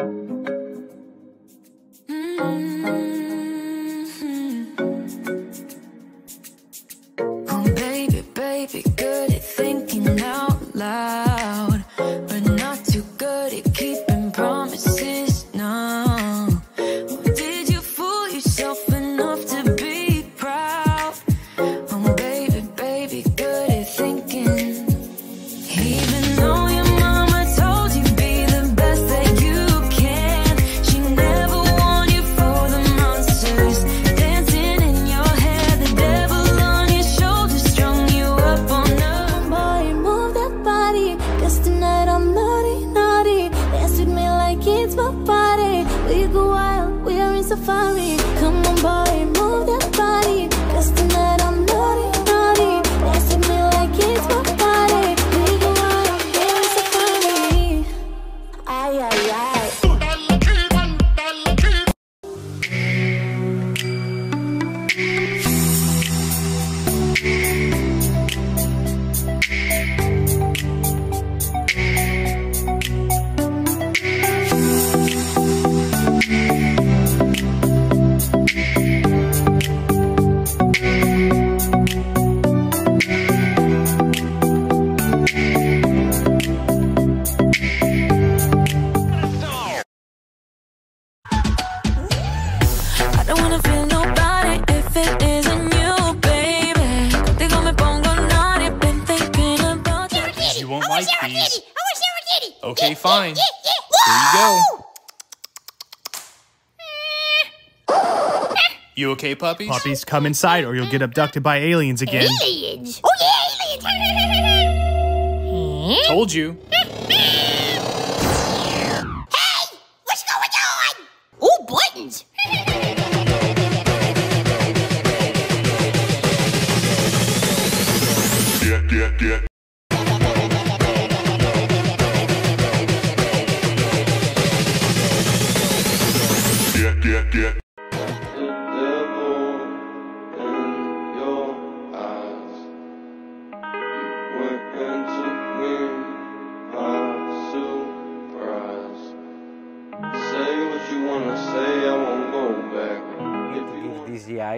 Oh, Ay, like these. I want Sarah Kitty. Okay, fine. Yeah, yeah. Here you go. You okay, puppies? Puppies, come inside or you'll get abducted by aliens again. Aliens. Oh yeah, aliens. Told you.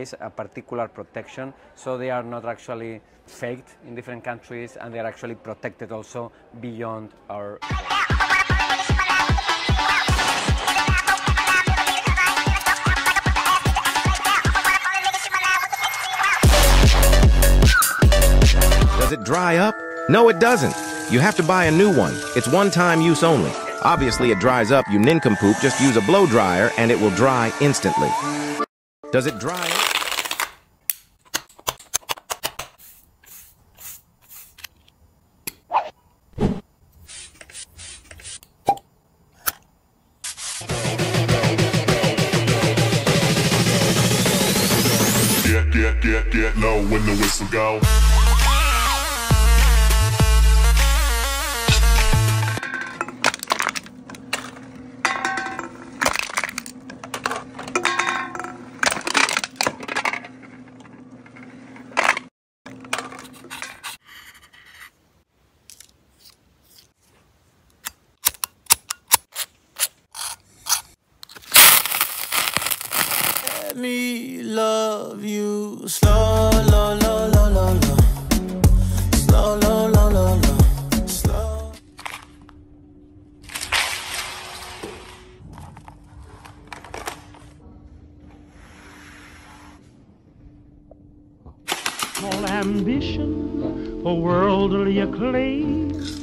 GIs a particular protection, so they are not actually faked in different countries, and they are actually protected also beyond our. Does it dry up? No, it doesn't. You have to buy a new one. It's one-time use only. Obviously, it dries up, you nincompoop. Just use a blow dryer and it will dry instantly. Does it dry? Get, get, get, get low when the whistle go. Slow, low, low, low, low, low. Slow, low, low, low, low. Slow. All ambition for worldly acclaim.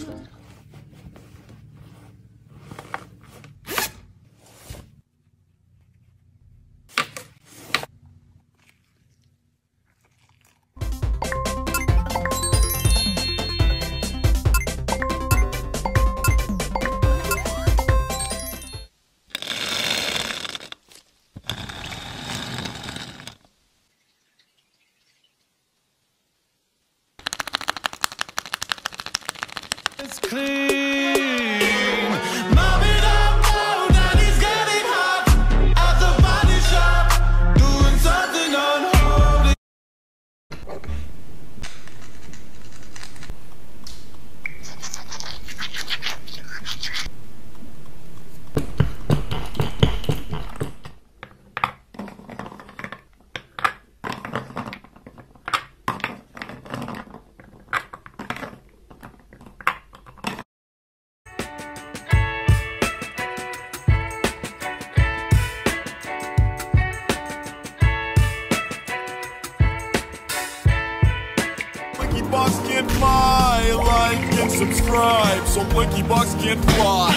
my like and subscribe so Blinky Box can't fly.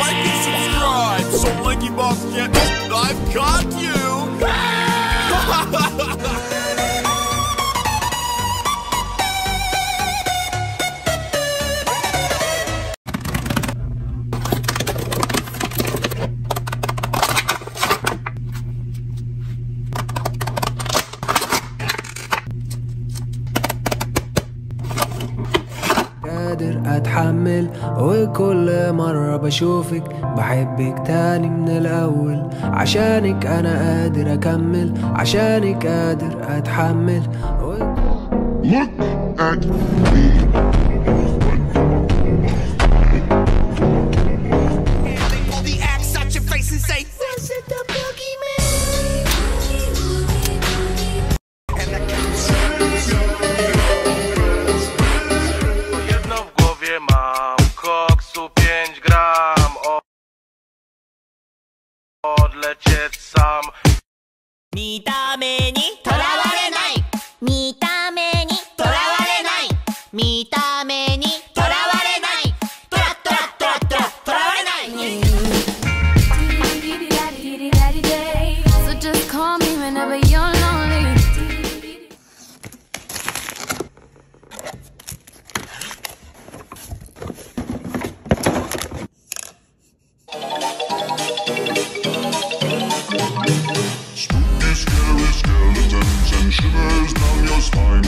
Like and subscribe so Blinky Box can't. I've got you. وكل مرة بشوفك بحبك تاني من الأول عشانك أنا قادر أكمل عشانك قادر أتحمل Look at me. Shivers down your spine.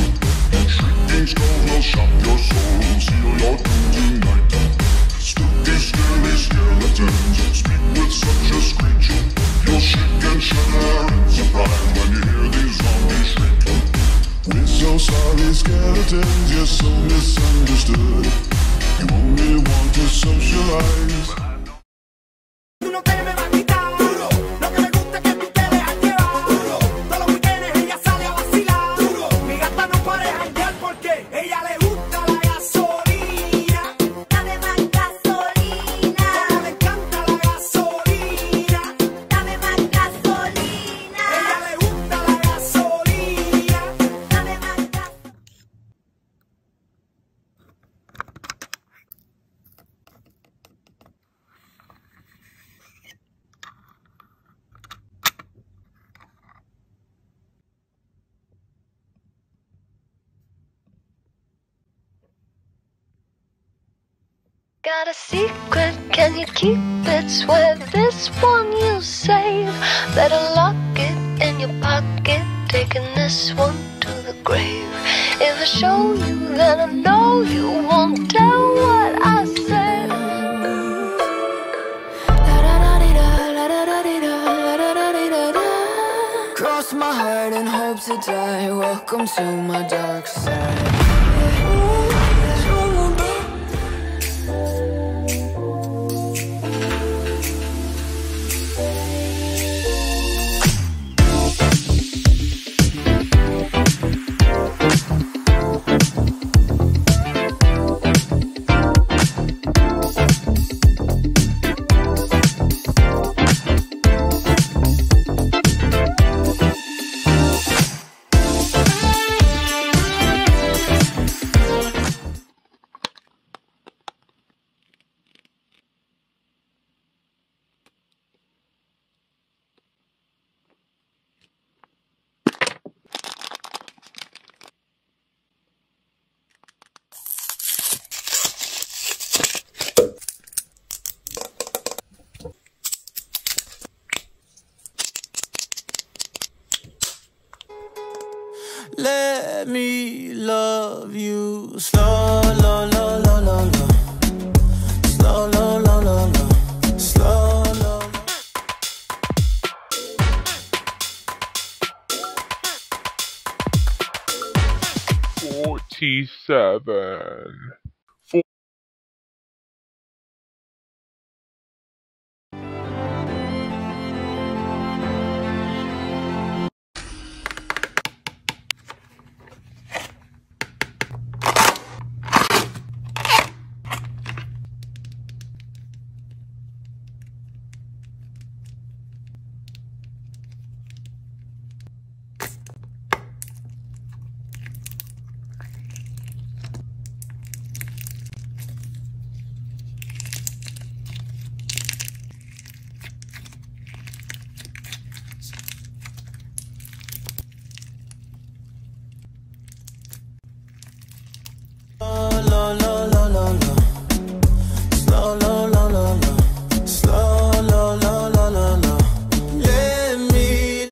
Shrieking skulls will shock your soul, seal your doom Got a secret, can you keep it? Swear this one you'll save. Better lock it in your pocket, taking this one to the grave. If I show you, then I know you won't tell what I said. Cross my heart and hope to die. Welcome to my dark side. Let me love you slow, low, low, low, low, low. Slow, low, low, low, low. Slow, low. Forty-seven.